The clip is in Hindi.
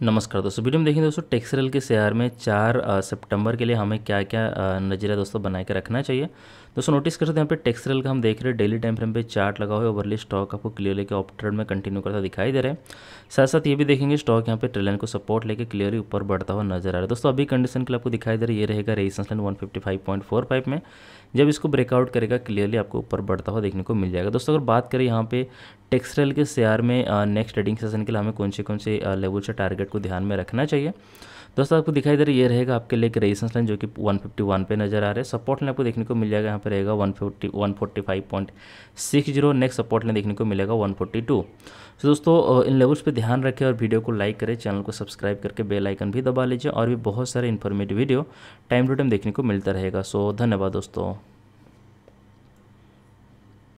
नमस्कार दोस्तों, वीडियो में देखेंगे दोस्तों, टेक्सरल के शेयर में चार सितंबर के लिए हमें क्या क्या नज़रिया दोस्तों बना के रखना चाहिए। दोस्तों नोटिस कर सकते हैं, यहाँ पे टेक्सरल का हम देख रहे हैं डेली टाइम फ्रेम पे चार्ट लगा हुआ है ओवरली स्टॉक आपको क्लियरली के ऑप ट्रेड में कंटिन्यू करता दिखाई दे रहा है। साथ साथ ये भी देखेंगे स्टॉक यहाँ पे ट्रेलन को सपोर्ट लेके क्लियरली ऊपर बढ़ता हुआ नज़र आ रहा है। दोस्तों, अभी कंडीशन के लिए आपको दिखाई दे रहा है, ये रहेगा रेजिस्टेंस लाइन वन में। जब इसको ब्रेकआउट करेगा क्लियरली आपको ऊपर बढ़ता हुआ देखने को मिल जाएगा। दोस्तों, अगर बात करें यहाँ पे टेक्सटाइल के शेयर में नेक्स्ट ट्रेडिंग सेशन के लिए हमें कौन से कौन से लेवल से टारगेट को ध्यान में रखना चाहिए? दोस्तों, आपको दिखाई दे रहा है, ये रहेगा आपके लिए एक रेजिस्टेंस लाइन जो कि 151 पे नज़र आ रहा है। सपोर्ट लाइन आपको देखने को मिल जाएगा, यहाँ पे रहेगा 150 145.60 नेक्स्ट सपोर्ट लाइन देखने को मिलेगा 142 तो दोस्तों इन लेवल्स पे ध्यान रखें और वीडियो को लाइक करें, चैनल को सब्सक्राइब करके बेल आइकन भी दबा लीजिए और भी बहुत सारे informative video time to time देखने को मिलता रहेगा। सो धन्यवाद दोस्तों।